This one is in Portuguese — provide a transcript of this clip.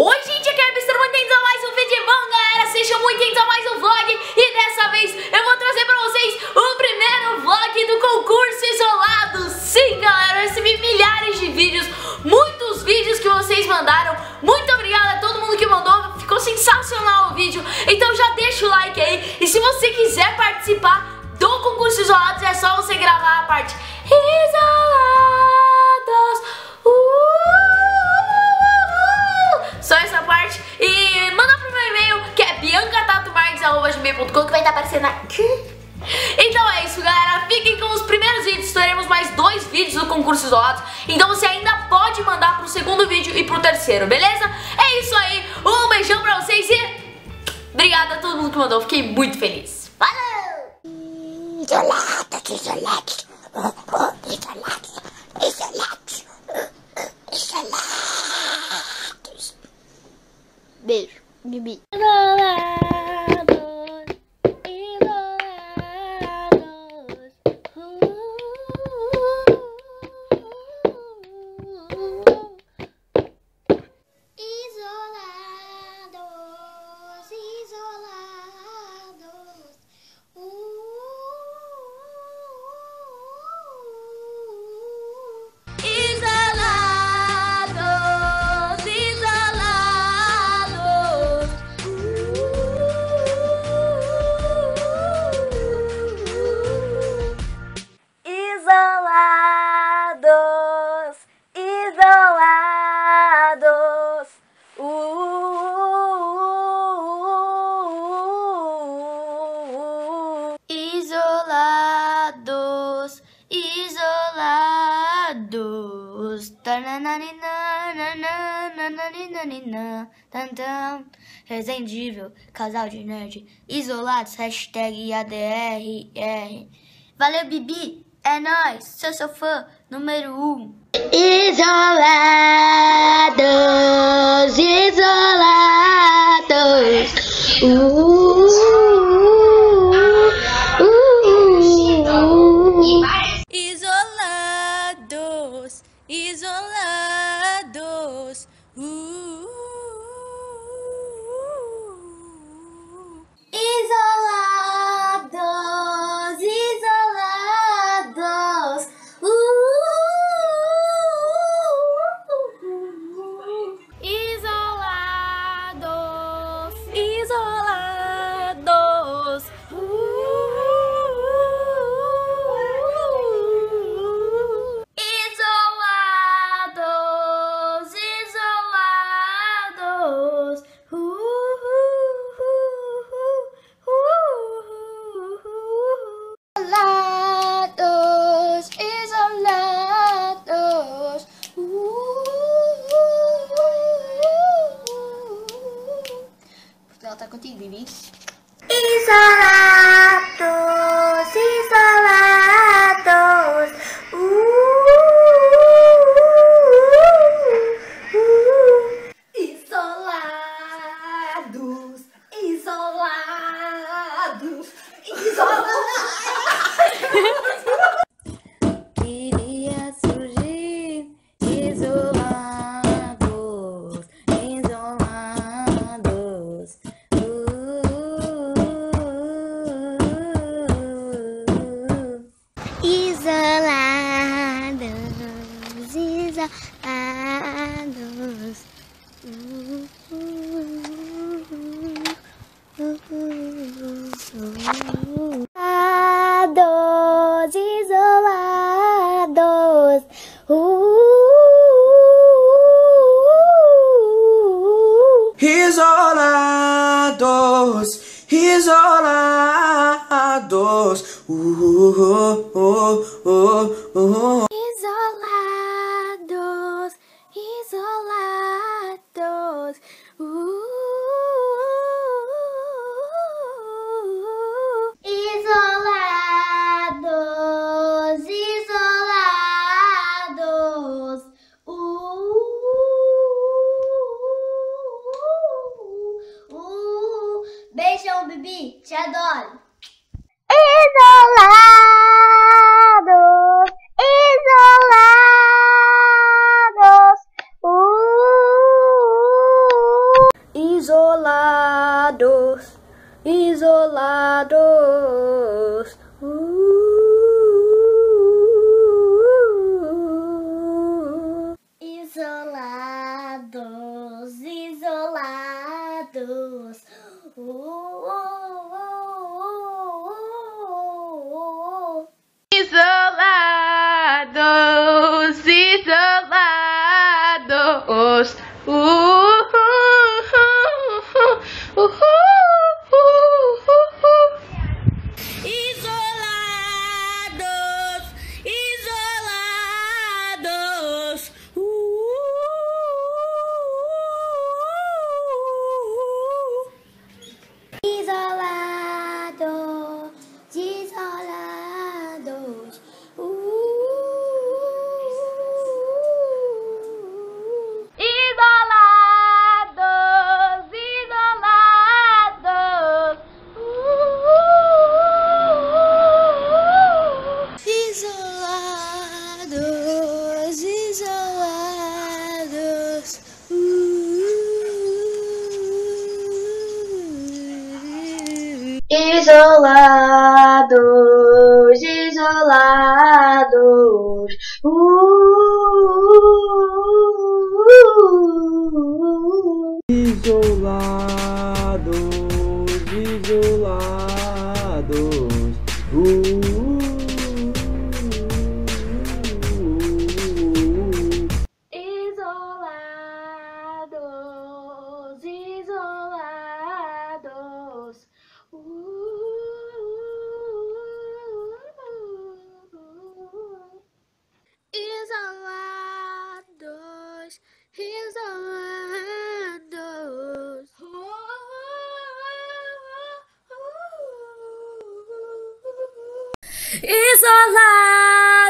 Oi gente, aqui é a Mr. Muito bem a mais um vídeo, bom galera, sejam muito bem a mais um vlog. E dessa vez eu vou trazer pra vocês o primeiro vlog do concurso isolado. Sim galera, eu recebi milhares de vídeos, muitos vídeos que vocês mandaram. Muito obrigada a todo mundo que mandou, ficou sensacional o vídeo. Então já deixa o like aí. E se você quiser participar do concurso isolados é só você gravar a parte isolados biancatatomarques.com que então é isso galera, fiquem com os primeiros vídeos, teremos mais dois vídeos do concurso isolado Então você ainda pode mandar pro segundo vídeo e pro terceiro, beleza? É isso aí, um beijão pra vocês e obrigada a todo mundo que mandou, fiquei muito feliz. Valeu! isolados, isolados, isolados, isolados, Resendível, casal de nerd. Isolados, hashtag ADRR. Valeu, Bibi. É nóis. Sou seu fã número um. Isolados, isolados. Uh, Ela tá contigo, Bibi? Isolados, Isolados, isolados. Isolados, isolados. Uh, uh, uh, uh, uh. Isolados, isolados. Uh. Isolados, isolados. Isolados.